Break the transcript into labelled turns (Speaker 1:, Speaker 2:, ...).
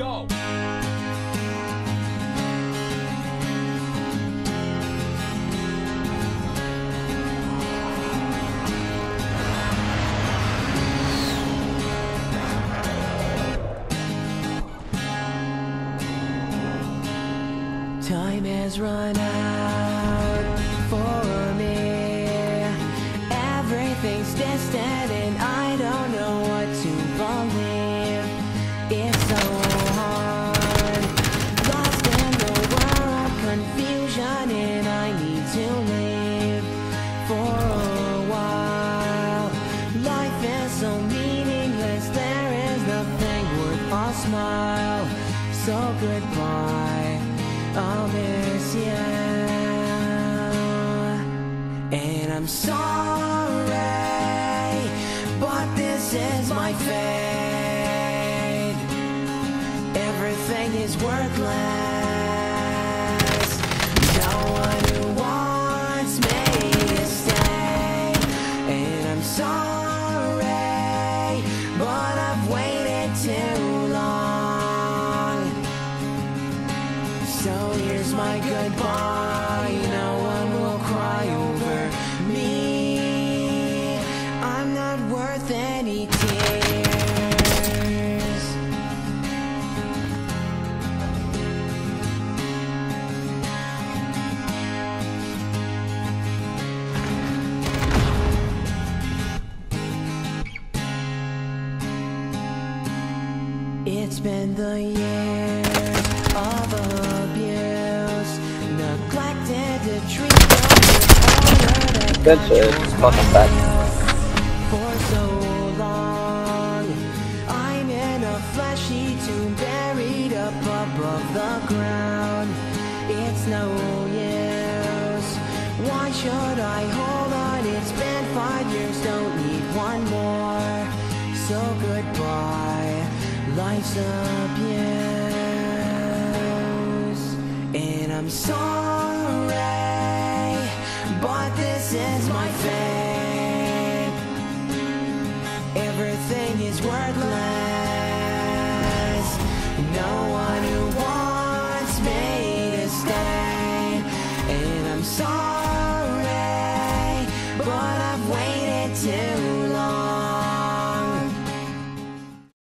Speaker 1: go. Time has run out for me. Confusion, and I need to leave for a while. Life is so meaningless, there is nothing worth a smile. So goodbye, I'll miss you. And I'm sorry, but this is my fate. Everything is worthless. My goodbye. No one will cry over me. I'm not worth any tears. It's been the years of abuse, up above the ground. It's no use. Why should I hold on? It's been five years, don't need one more. So goodbye, life's. And I'm sorry, Since my fame Everything is worthless. No one who wants me to stay. And I'm sorry But I've waited too long